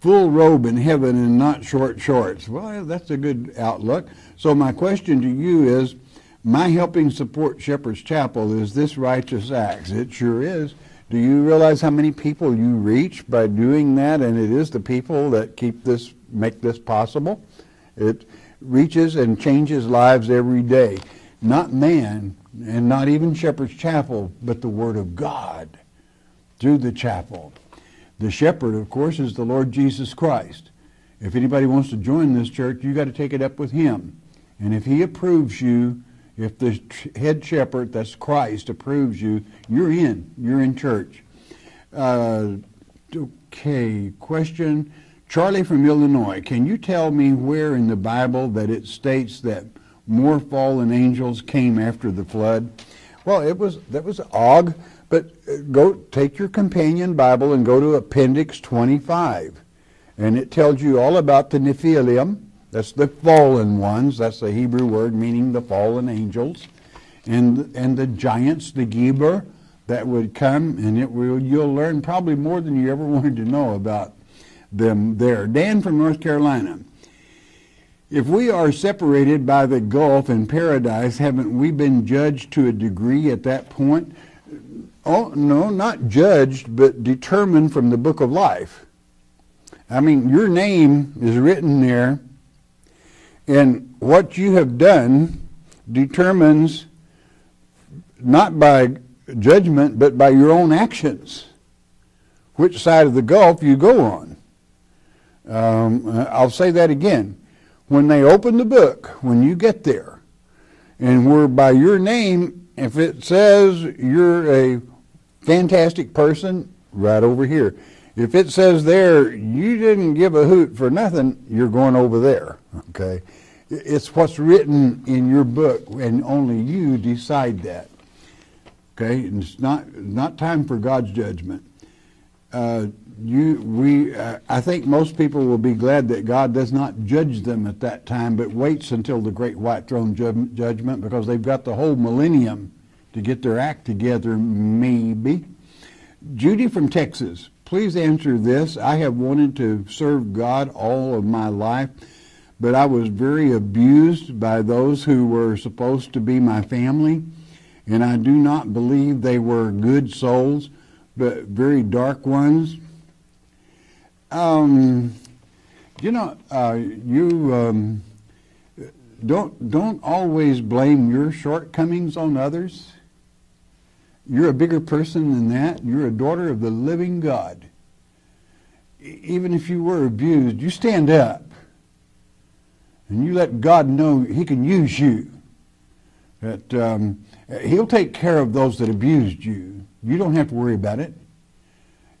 full robe in heaven and not short shorts. Well, that's a good outlook. So my question to you is, my helping support Shepherd's Chapel is this righteous acts. It sure is. Do you realize how many people you reach by doing that? And it is the people that keep this, make this possible. It reaches and changes lives every day. Not man, and not even Shepherd's Chapel, but the Word of God through the chapel. The shepherd, of course, is the Lord Jesus Christ. If anybody wants to join this church, you got to take it up with him. And if he approves you, if the head shepherd, that's Christ, approves you, you're in. You're in church. Uh, okay, question. Charlie from Illinois, can you tell me where in the Bible that it states that more fallen angels came after the flood? Well, it was that was Og, but uh, go take your companion Bible and go to Appendix 25, and it tells you all about the Nephilim. That's the fallen ones. That's the Hebrew word meaning the fallen angels, and and the giants, the Geber, that would come, and it will you'll learn probably more than you ever [laughs] wanted to know about them there. Dan from North Carolina. If we are separated by the gulf in paradise, haven't we been judged to a degree at that point? Oh, no, not judged, but determined from the book of life. I mean, your name is written there, and what you have done determines not by judgment, but by your own actions, which side of the gulf you go on. Um, I'll say that again. When they open the book, when you get there, and we're by your name, if it says you're a fantastic person right over here. If it says there, you didn't give a hoot for nothing, you're going over there. Okay? It's what's written in your book, and only you decide that. Okay? And it's not, not time for God's judgment. Uh, you, we, uh, I think most people will be glad that God does not judge them at that time, but waits until the great white throne ju- judgment because they've got the whole millennium to get their act together, maybe. Judy from Texas, please answer this. I have wanted to serve God all of my life, but I was very abused by those who were supposed to be my family, and I do not believe they were good souls, but very dark ones. Um, you know, uh, you um, don't don't always blame your shortcomings on others. You're a bigger person than that. You're a daughter of the living God. Even if you were abused, you stand up and you let God know He can use you. That um, He'll take care of those that abused you. You don't have to worry about it.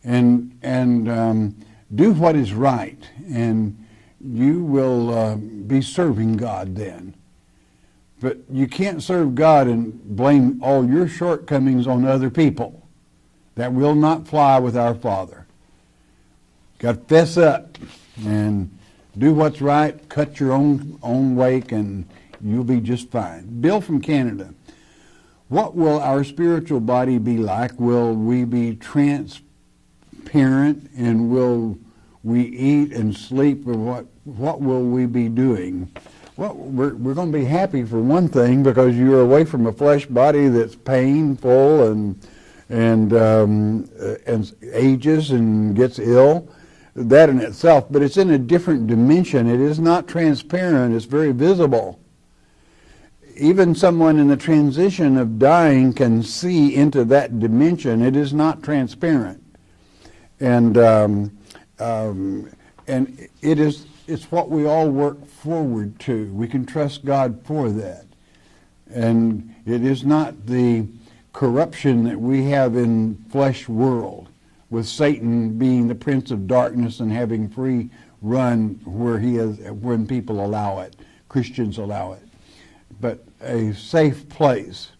And and um, do what is right, and you will uh, be serving God then. But you can't serve God and blame all your shortcomings on other people. That will not fly with our Father. Got to fess up and do what's right, cut your own own wake, and you'll be just fine. Bill from Canada. What will our spiritual body be like? Will we be transparent and will we eat and sleep or what what will we be doing? Well, we're, we're going to be happy for one thing because you're away from a flesh body that's painful and and um, and ages and gets ill. That in itself, but it's in a different dimension. It is not transparent. It's very visible. Even someone in the transition of dying can see into that dimension. It is not transparent, and um, um, and it is it's what we all work forward to. We can trust God for that. And it is not the corruption that we have in flesh world with Satan being the prince of darkness and having free run where he is when people allow it, Christians allow it. But a safe place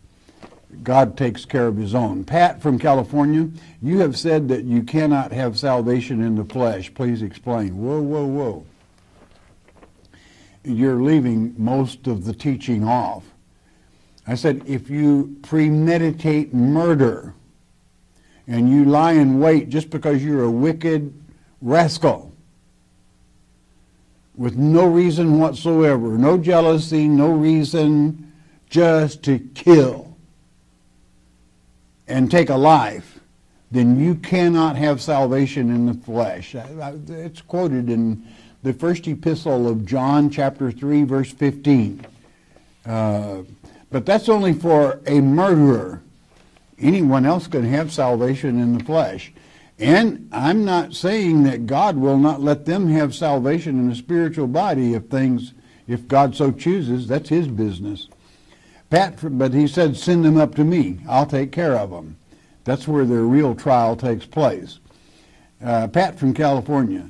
God takes care of his own. Pat from California, you have said that you cannot have salvation in the flesh. Please explain. Whoa, whoa, whoa. You're leaving most of the teaching off. I said, if you premeditate murder and you lie in wait just because you're a wicked rascal with no reason whatsoever, no jealousy, no reason, just to kill and take a life, then you cannot have salvation in the flesh. It's quoted in the first epistle of John, chapter 3, verse 15. Uh, but that's only for a murderer. Anyone else can have salvation in the flesh. And I'm not saying that God will not let them have salvation in the spiritual body if things, if God so chooses. That's his business. Pat, but he said, send them up to me. I'll take care of them. That's where their real trial takes place. Uh, Pat from California.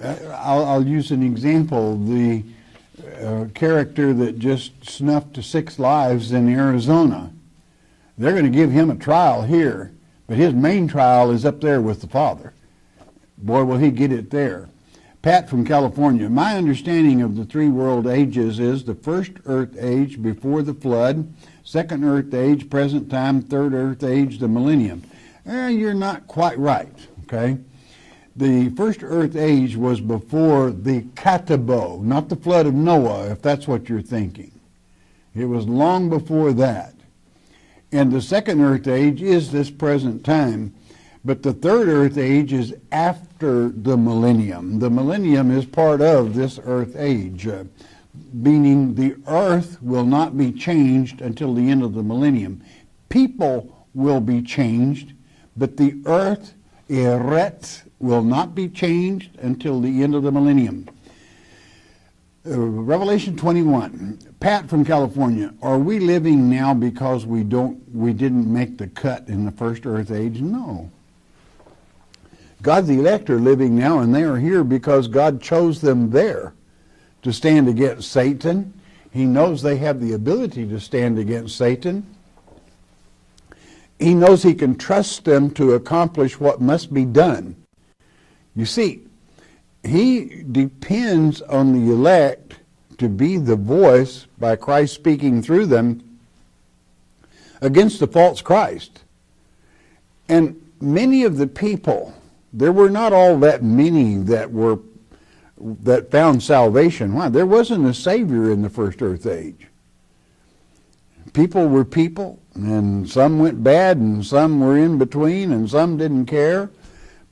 Uh, I'll, I'll, use an example. The uh, character that just snuffed six lives in Arizona. They're going to give him a trial here, but his main trial is up there with the Father. Boy, will he get it there. Pat from California. My understanding of the three world ages is the first earth age before the flood, second earth age, present time, third earth age, the millennium. Eh, you're not quite right, okay? The first earth age was before the katabole, not the flood of Noah, if that's what you're thinking. It was long before that. And the second earth age is this present time. But the third earth age is after the millennium. The millennium is part of this earth age, uh, meaning the earth will not be changed until the end of the millennium. People will be changed, but the earth, eretz, will not be changed until the end of the millennium. Uh, Revelation 21. Pat from California. Are we living now because we don't we didn't make the cut in the first earth age? No. God's elect are living now, and they are here because God chose them there to stand against Satan. He knows they have the ability to stand against Satan. He knows he can trust them to accomplish what must be done. You see, he depends on the elect to be the voice by Christ speaking through them against the false Christ. And many of the people there were not all that many that were that found salvation. Why? There wasn't a Savior in the first earth age. People were people, and some went bad, and some were in between, and some didn't care.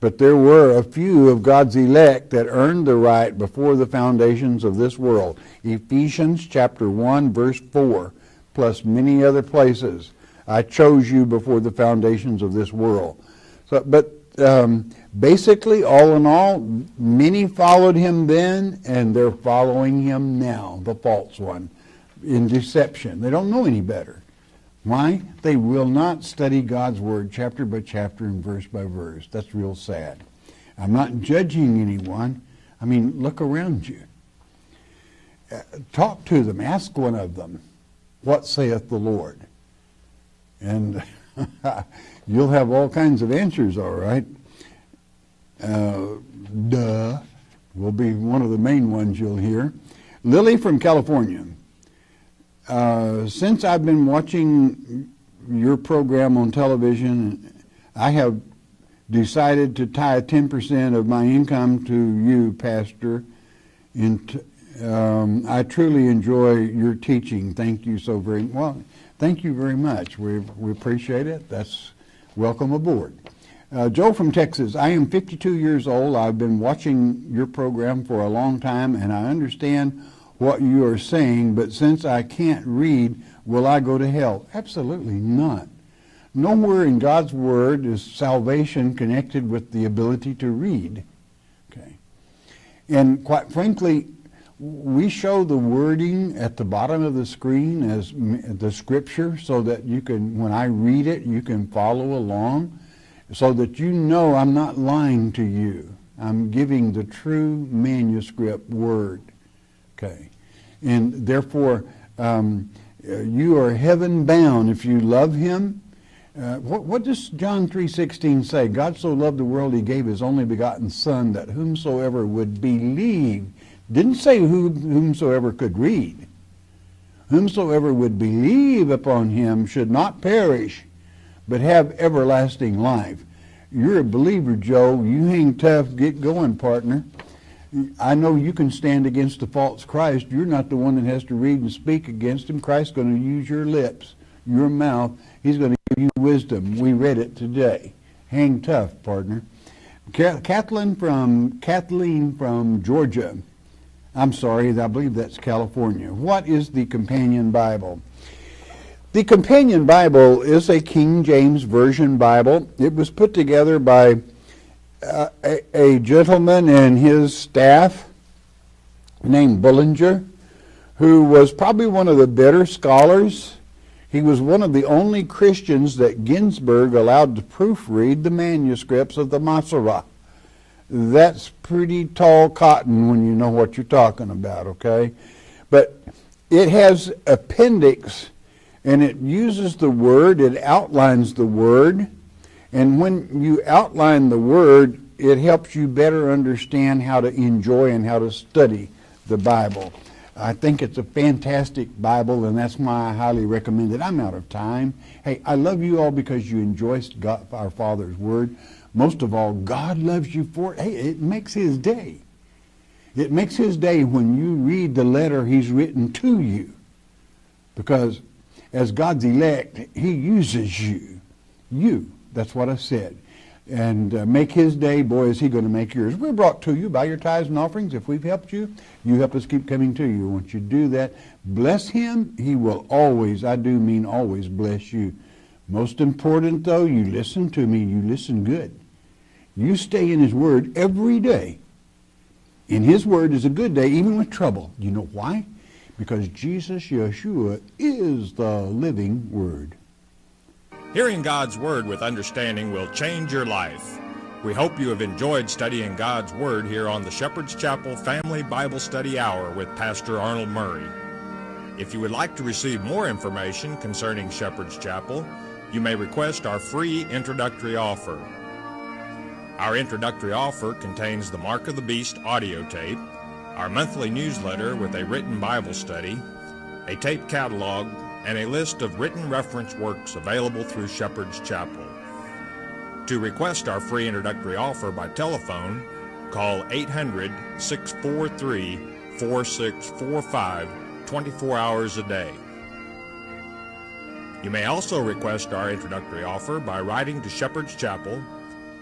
But there were a few of God's elect that earned the right before the foundations of this world. Ephesians chapter 1, verse 4, plus many other places. I chose you before the foundations of this world. So, but um, basically, all in all, many followed him then, and they're following him now, the false one, in deception. They don't know any better. Why? They will not study God's Word chapter by chapter and verse by verse. That's real sad. I'm not judging anyone. I mean, look around you. Uh, talk to them. Ask one of them, What saith the Lord? And [laughs] you'll have all kinds of answers, all right. Uh, duh will be one of the main ones you'll hear. Lily from California. Uh, since I've been watching your program on television, I have decided to tie 10% of my income to you, Pastor. And um, I truly enjoy your teaching. Thank you so very well. Thank you very much. We, we appreciate it. That's welcome aboard. Uh, Joe from Texas, I am 52 years old. I've been watching your program for a long time and I understand what you are saying, but since I can't read, will I go to hell? Absolutely not. Nowhere in God's Word is salvation connected with the ability to read. Okay. And quite frankly, we show the wording at the bottom of the screen as the scripture so that you can, when I read it, you can follow along so that you know I'm not lying to you. I'm giving the true manuscript word. Okay. And therefore, um, Uh, you are heaven bound if you love him. Uh, what, what, does John 3.16 say? God so loved the world he gave his only begotten Son that whomsoever would believe, didn't say who, whomsoever could read. Whomsoever would believe upon him should not perish, but have everlasting life. You're a believer, Joe. You hang tough. Get going, partner. I know you can stand against the false Christ. You're not the one that has to read and speak against him. Christ's going to use your lips, your mouth. He's going to give you wisdom. We read it today. Hang tough, partner. Kathleen from Kathleen from Georgia. I'm sorry, I believe that's California. What is the Companion Bible? The Companion Bible is a King James Version Bible. It was put together by uh, a, a, gentleman and his staff named Bullinger, who was probably one of the better scholars. He was one of the only Christians that Ginsburg allowed to proofread the manuscripts of the Masorah. That's pretty tall cotton when you know what you're talking about, okay? But it has appendix and it uses the word, it outlines the word and when you outline the word, it helps you better understand how to enjoy and how to study the Bible. I think it's a fantastic Bible, and that's why I highly recommend it. I'm out of time. Hey, I love you all because you enjoy God, our Father's Word. Most of all, God loves you for it. Hey, it makes His day. It makes His day when you read the letter He's written to you. Because as God's elect, He uses you. You. That's what I said. And uh, make his day, boy, is he going to make yours. We're brought to you by your tithes and offerings. If we've helped you, you help us keep coming to you. Once you do that, bless him. He will always, I do mean always, bless you. Most important, though, you listen to me. You listen good. You stay in his word every day. In his word is a good day, even with trouble. You know why? Because Jesus, Yeshua, is the living word. Hearing God's Word with understanding will change your life. We hope you have enjoyed studying God's Word here on the Shepherd's Chapel Family Bible Study Hour with Pastor Arnold Murray. If you would like to receive more information concerning Shepherd's Chapel, you may request our free introductory offer. Our introductory offer contains the Mark of the Beast audio tape, our monthly newsletter with a written Bible study, a tape catalog, and a list of written reference works available through Shepherd's Chapel. To request our free introductory offer by telephone, call 800 643 4645 24 hours a day. You may also request our introductory offer by writing to Shepherd's Chapel,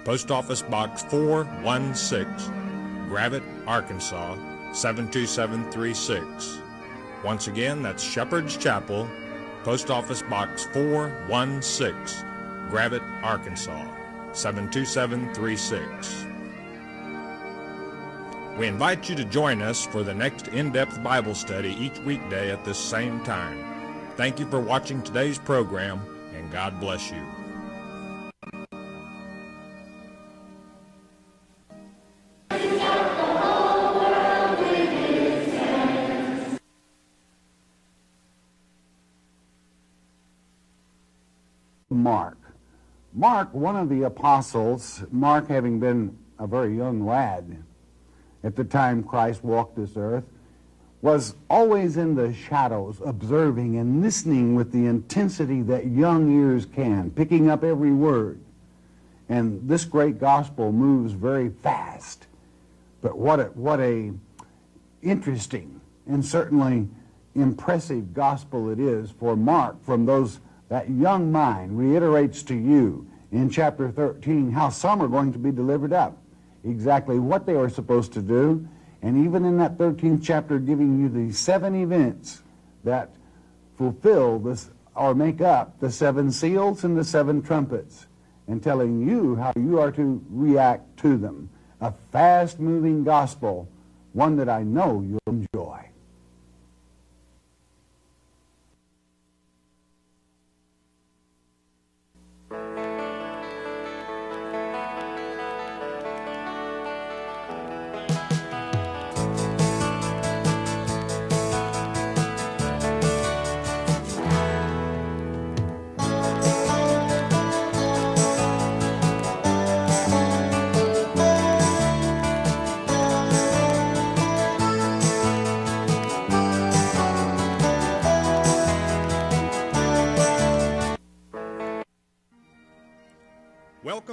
Post Office Box 416, Gravette, Arkansas 72736. Once again, that's Shepherd's Chapel, Post Office Box 416, Gravette, Arkansas 72736. We invite you to join us for the next in-depth Bible study each weekday at this same time. Thank you for watching today's program, and God bless you. Mark, one of the apostles, Mark having been a very young lad at the time Christ walked this earth, was always in the shadows, observing and listening with the intensity that young ears can, picking up every word. And this great gospel moves very fast. But what a, what a interesting and certainly impressive gospel it is for Mark from those that young mind reiterates to you in chapter 13 how some are going to be delivered up, exactly what they are supposed to do, and even in that 13th chapter giving you the seven events that fulfill this or make up the seven seals and the seven trumpets, and telling you how you are to react to them. A fast-moving gospel, one that I know you'll enjoy.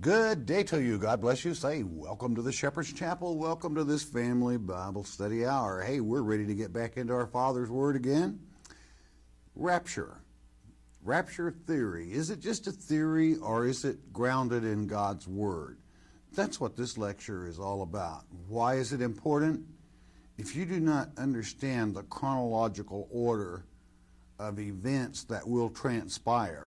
Good day to you. God bless you. Say, welcome to the Shepherd's Chapel. Welcome to this family Bible study hour. Hey, we're ready to get back into our Father's Word again. Rapture. Rapture theory. Is it just a theory or is it grounded in God's Word? That's what this lecture is all about. Why is it important? If you do not understand the chronological order of events that will transpire,